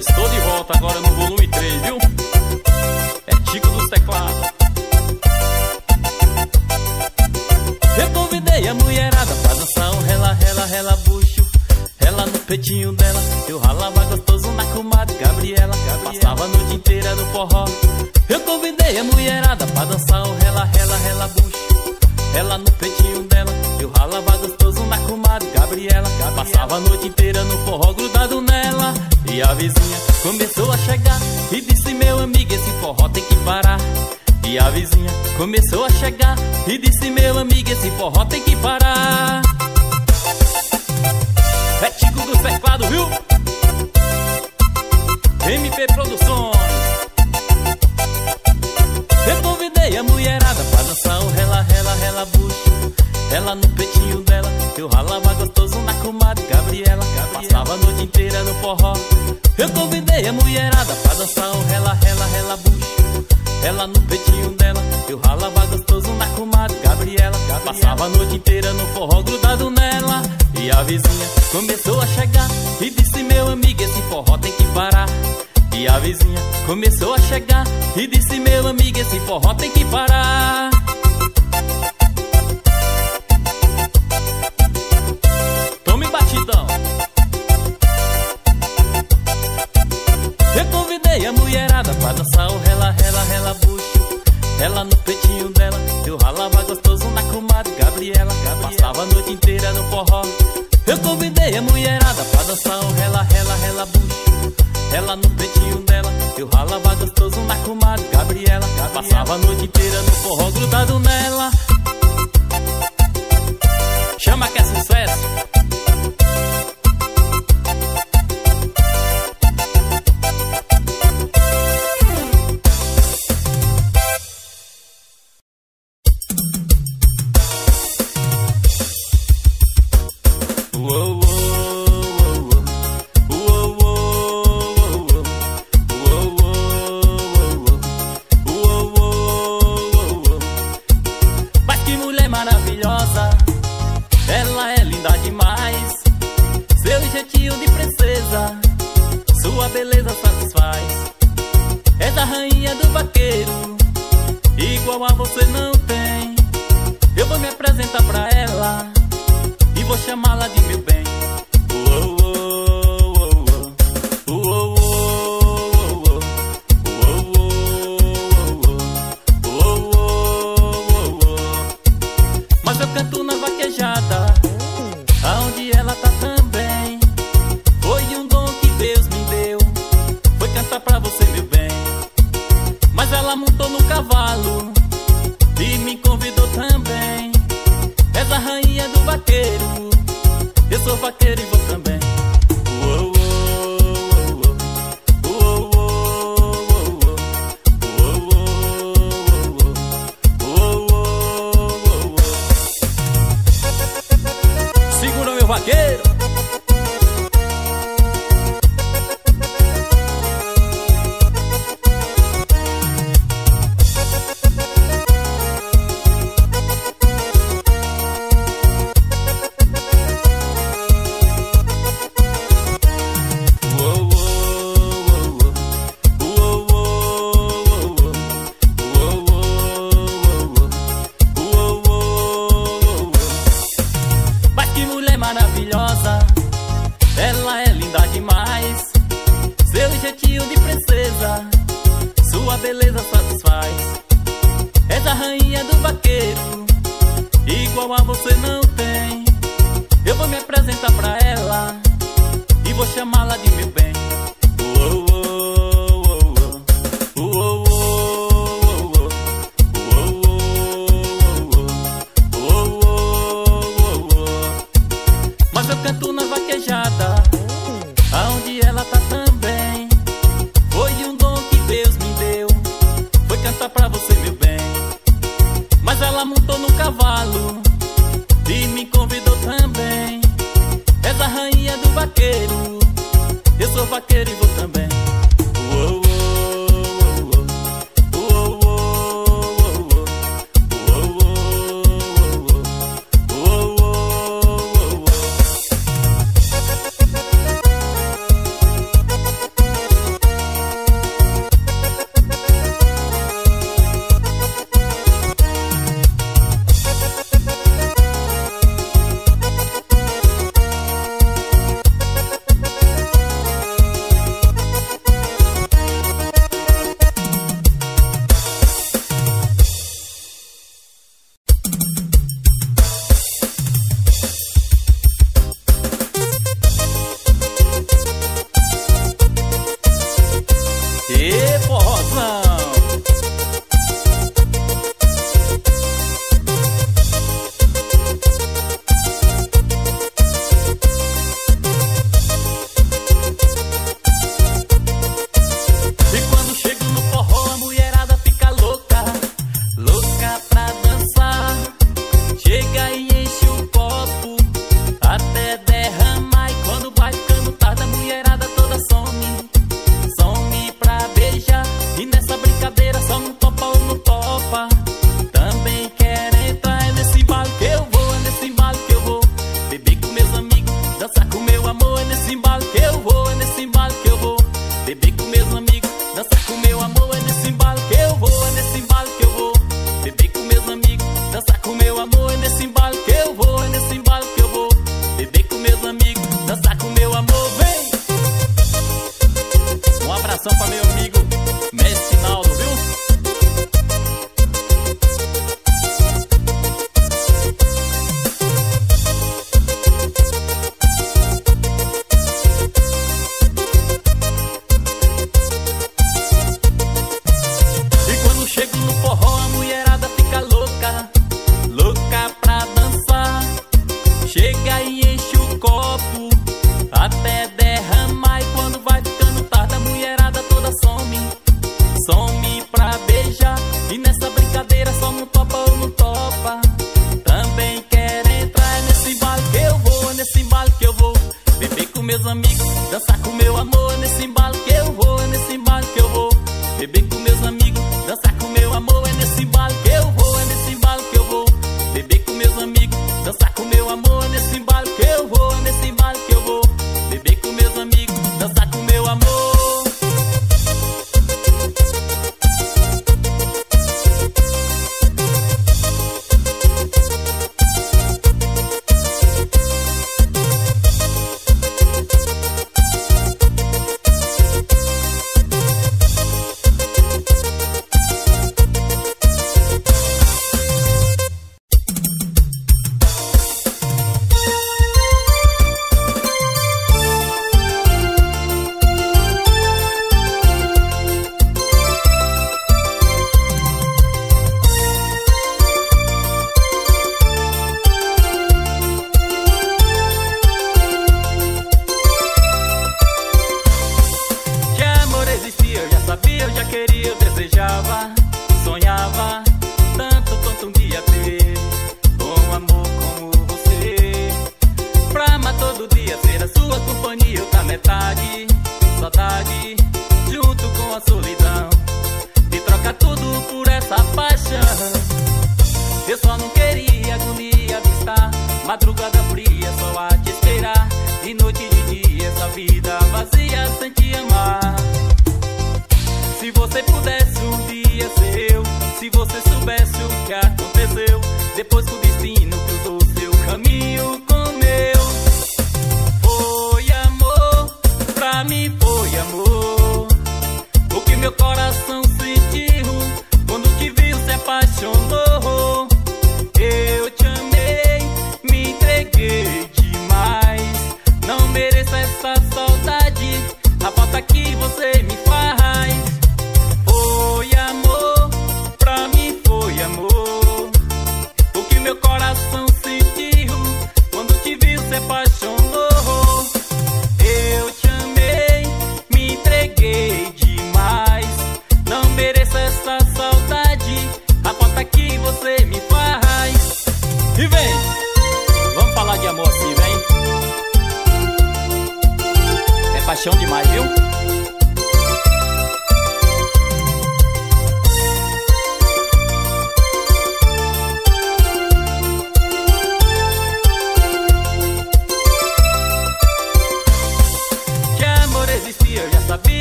Estou de volta agora no volume 3, viu? É Chico dos teclados. Eu convidei a mulherada pra dançar um rela, rela, rela, bucho. Ela no peitinho dela, eu ralava gostoso na comadre Gabriela. Passava a noite inteira no forró. Eu convidei a mulherada pra dançar um rela, rela, rela, bucho. Ela no peitinho dela, eu ralava gostoso na comadre Gabriela. Passava a noite inteira no forró grudado nela. E a vizinha começou a chegar e disse: Meu amigo, esse forró tem que parar. E a vizinha começou a chegar e disse: Meu amigo, esse forró tem que parar. É Tico do Teclado, viu? MP Produções. Eu convidei a mulherada pra dançar o rela, rela, rela, bucho. Ela no peitinho dela, eu ralava gostoso na comadre Gabriela. Inteira no forró. Eu convidei a mulherada pra dançar o rela, rela, rela, bucho. Ela no peitinho dela, eu ralava gostoso na comadre Gabriela. Passava a noite inteira no forró grudado nela. E a vizinha começou a chegar e disse: Meu amigo, esse forró tem que parar. E a vizinha começou a chegar e disse: Meu amigo, esse forró tem que parar. A mulherada pra dançar o rela, rela, rela, bucho. Ela no peitinho dela, eu ralava gostoso na comadre Gabriela. Passava a noite inteira no forró. Eu convidei a mulherada pra dançar o rela, rela, rela, bucho. Ela no peitinho dela, eu ralava gostoso na comadre Gabriela. Passava a noite inteira no forró grudado nela. 诶不好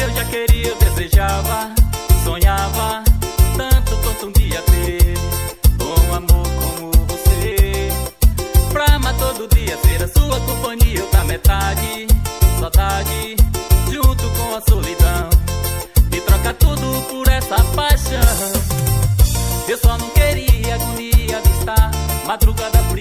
eu já queria, eu desejava, sonhava, tanto quanto um dia ter um amor como você. Pra amar todo dia, ser a sua companhia, eu da metade, saudade, junto com a solidão. E trocar tudo por essa paixão. Eu só não queria agonia de estar madrugada fria.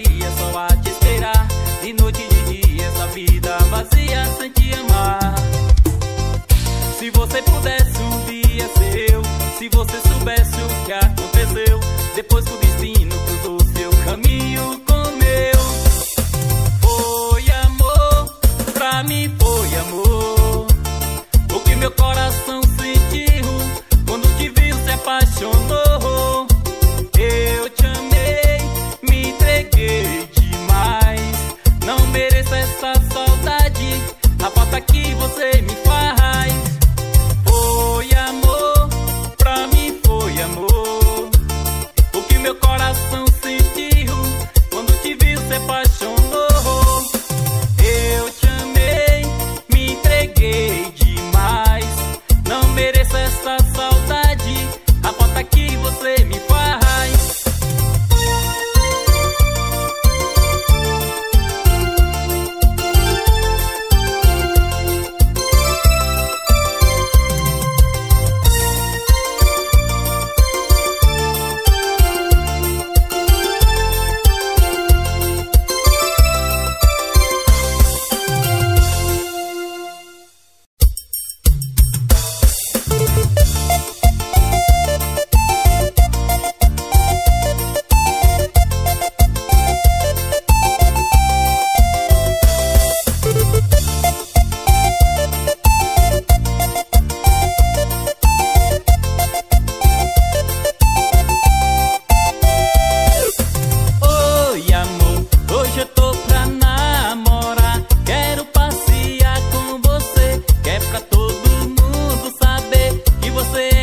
você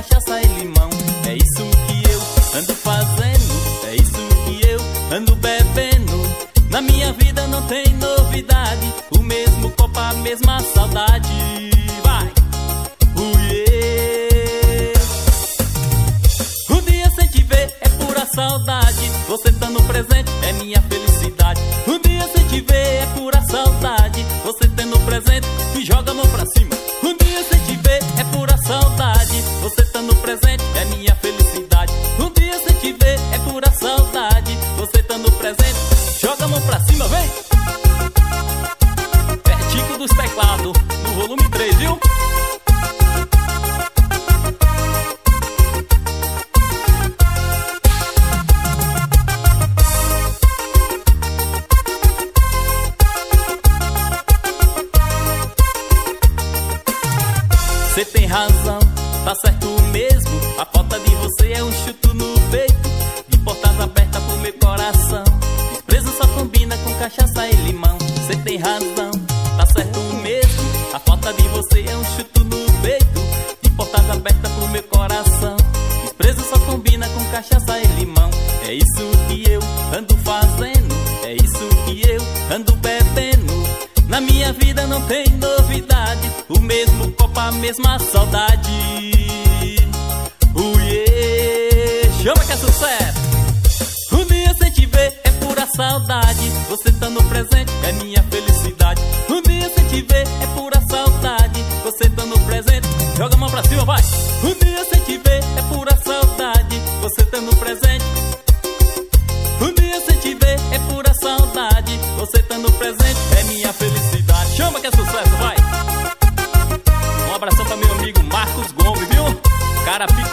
cachaça e limão. É isso que eu ando fazendo, é isso que eu ando bebendo. Na minha vida não tem novidade, o mesmo copo, a mesma saudade. É um chuto no peito De portas abertas pro meu coração. Desprezo só combina com cachaça e limão. É isso que eu ando fazendo É isso que eu ando bebendo. Na minha vida não tem novidade O mesmo copo, a mesma saudade. Uiê, chama que é sucesso. Um dia sem te ver é pura saudade. Você tá no presente, é minha felicidade. Um dia sem te ver é pura saudade você tá dando presente Joga a mão pra cima, vai! Um dia sem te ver é pura saudade Você tá dando presente Um dia sem te ver é pura saudade Você tá dando presente é minha felicidade Chama que é sucesso, vai! Um abração pra meu amigo Marcos Gomes, viu? Cara pica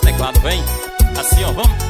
teclado, vem. Assim, ó, vamos.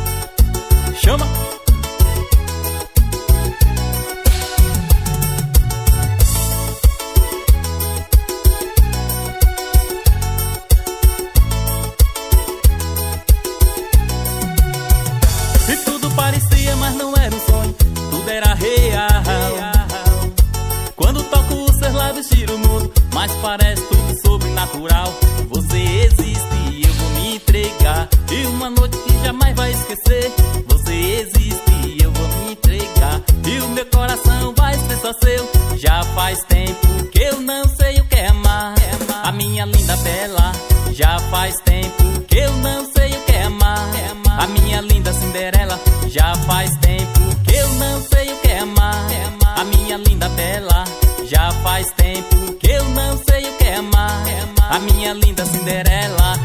Minha linda Cinderela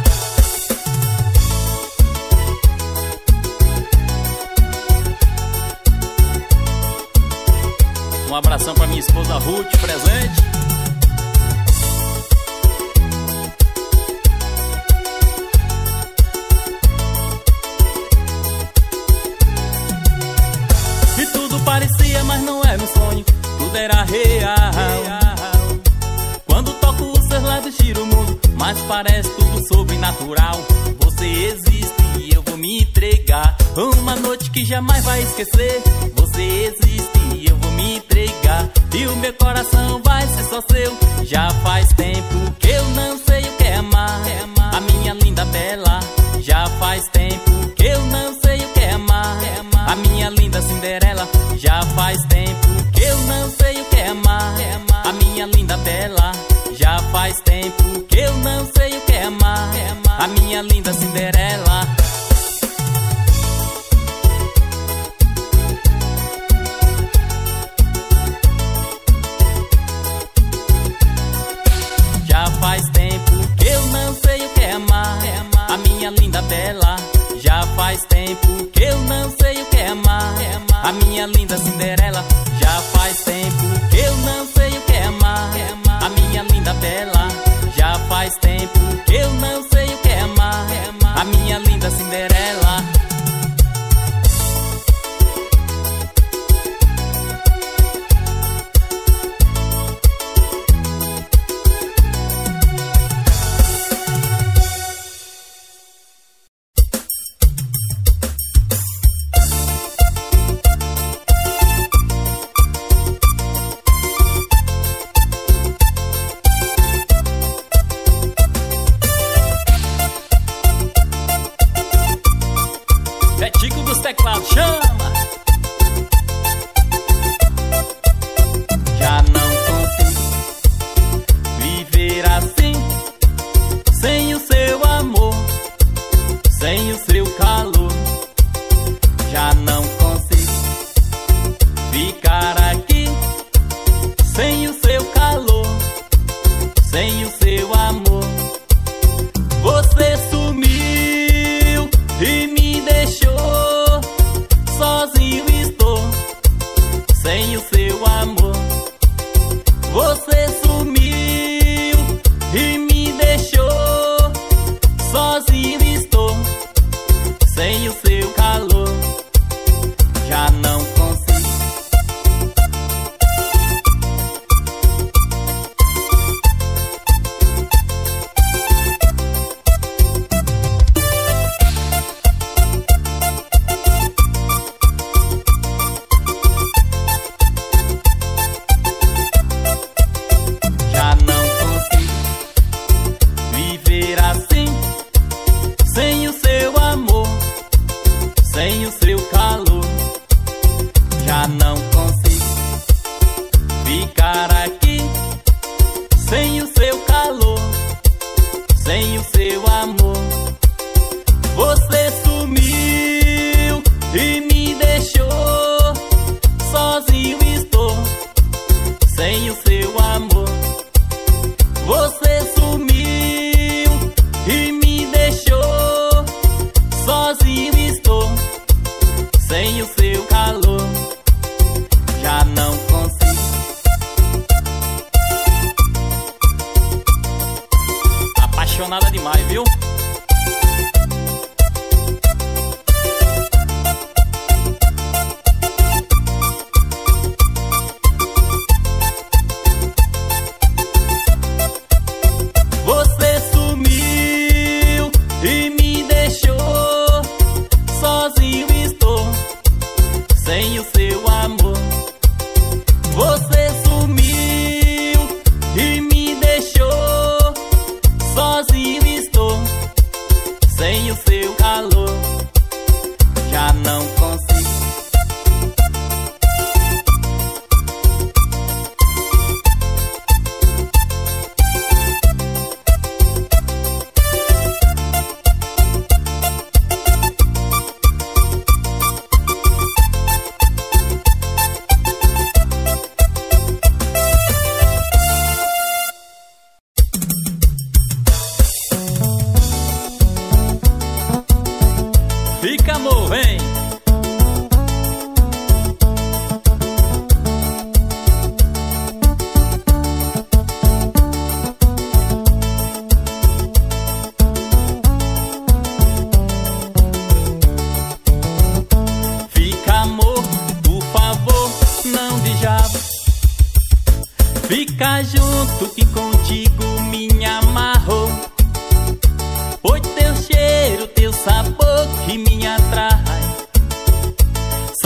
Um abração pra minha esposa Ruth, presente. E tudo parecia, mas não era um sonho, tudo era real. Mas parece tudo sobrenatural. Você existe e eu vou me entregar. Uma noite que jamais vai esquecer. Você existe e eu vou me entregar E o meu coração vai ser só seu Já faz tempo que eu não sei o que é amar A minha linda bela minha linda Cinderela. Minha linda bela. Já faz tempo que eu não sei o que é amar A minha linda Cinderela Sem o seu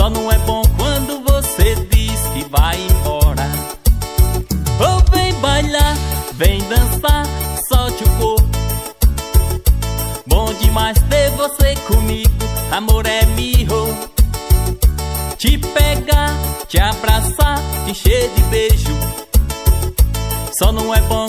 Só não é bom quando você diz que vai embora. Ou vem bailar, vem dançar, solte o corpo. Bom demais ter você comigo, amor é mirro. Te pegar, te abraçar, te encher de beijo. Só não é bom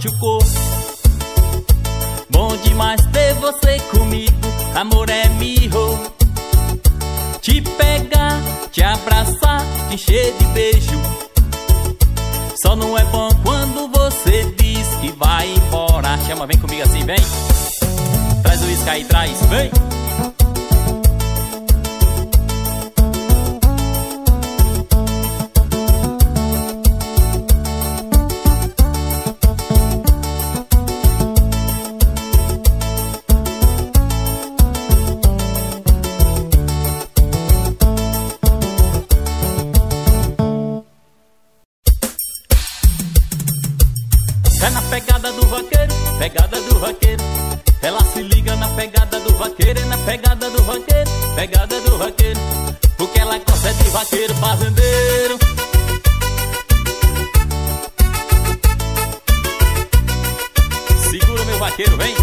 Chocó. Bom demais ter você comigo, amor é mirro. Te pegar, te abraçar, te encher de beijo. Só não é bom quando você diz que vai embora. Chama, vem comigo assim, vem. Traz o isca aí, traz, vem.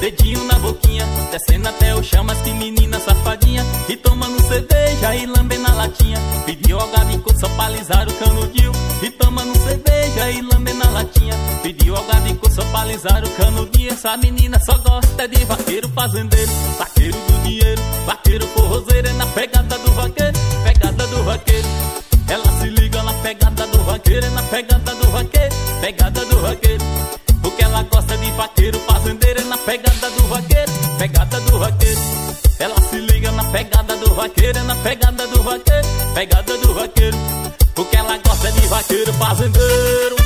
dedinho na boquinha Descendo até o chão, mas que menina safadinha E tomando cerveja e lambendo na latinha. Pediu de coco só pra alisar o canudinho E tomando cerveja e lambendo na latinha. Pediu de coco só pra alisar o canudinho Essa menina só gosta de vaqueiro fazendeiro Vaqueiro do dinheiro, vaqueiro forrozeiro É na pegada do vaqueiro, pegada do vaqueiro. Ela se liga na pegada do vaqueiro É na pegada do vaqueiro, pegada do vaqueiro. Porque ela gosta de vaqueiro fazendeiro pegada do vaqueiro, pegada do vaqueiro. Ela se liga na pegada do vaqueiro, na pegada do vaqueiro, pegada do vaqueiro. Porque ela gosta de vaqueiro fazendeiro.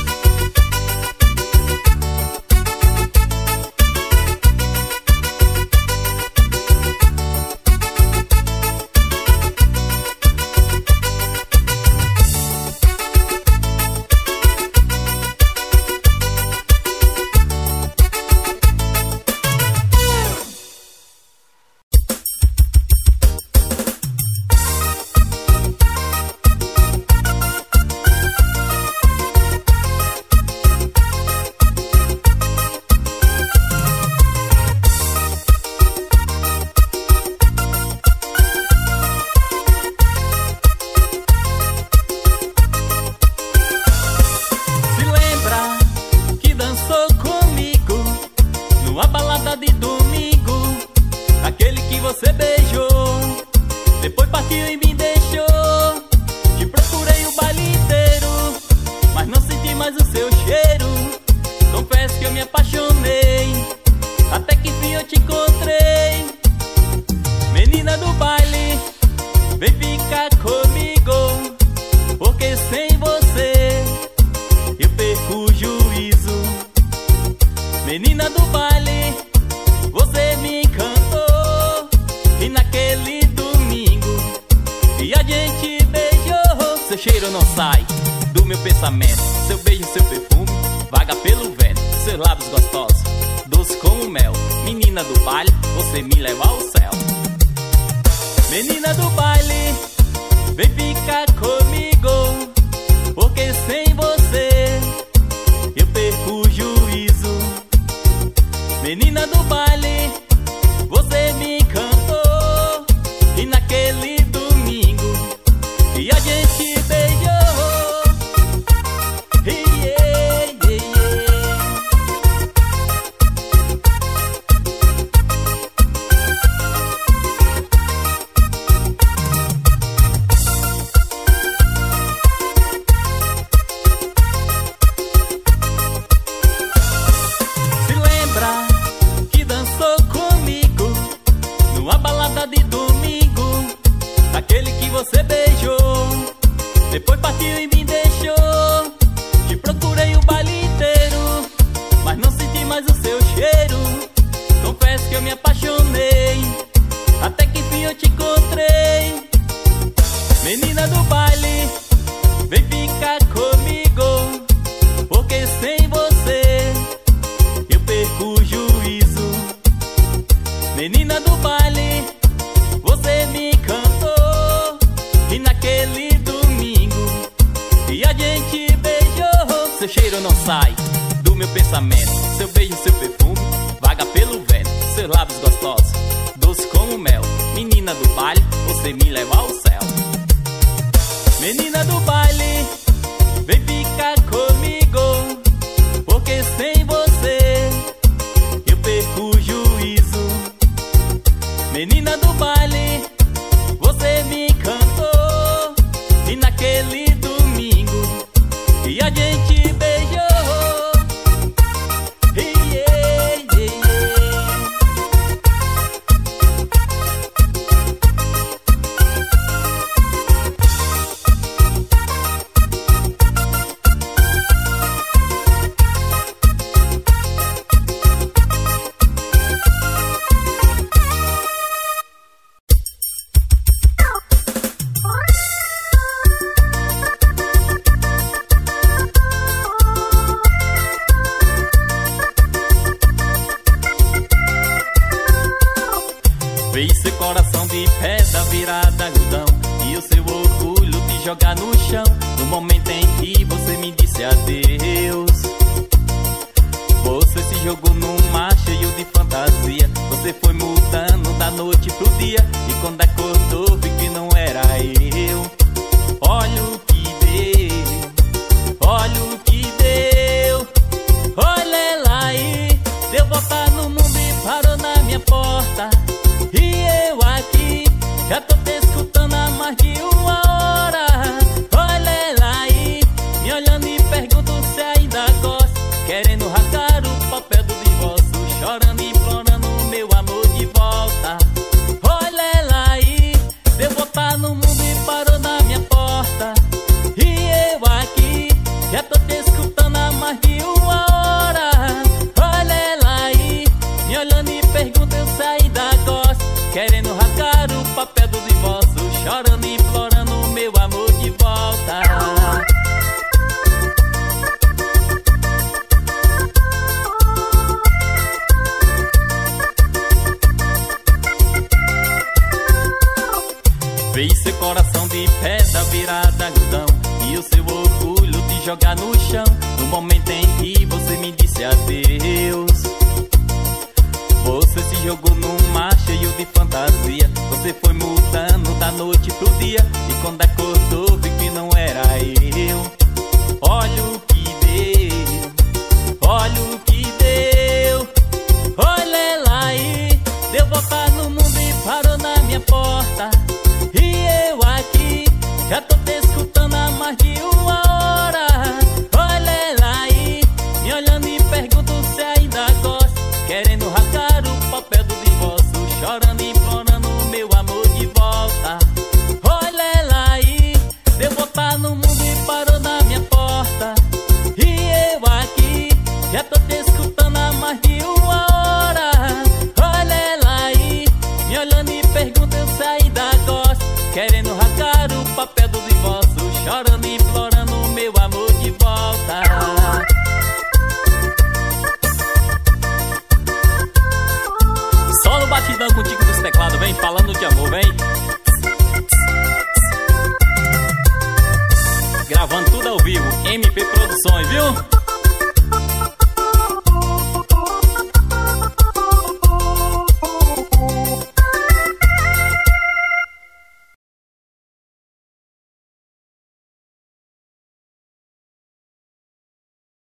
Seu cheiro não sai do meu pensamento. Seu beijo, seu perfume, vaga pelo vento. Seus lábios gostosos, doce como mel. Menina do baile, você me leva ao céu. Menina do baile, vem ficar comigo Porque sem você